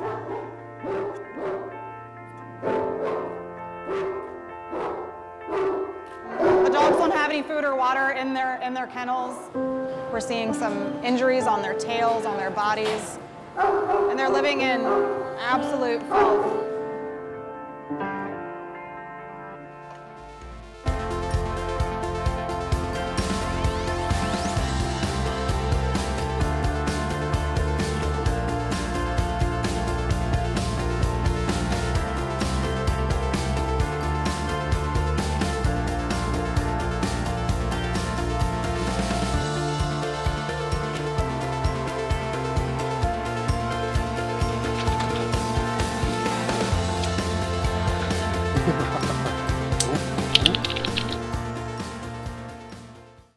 The dogs don't have any food or water in their, in their kennels. We're seeing some injuries on their tails, on their bodies, and they're living in absolute filth.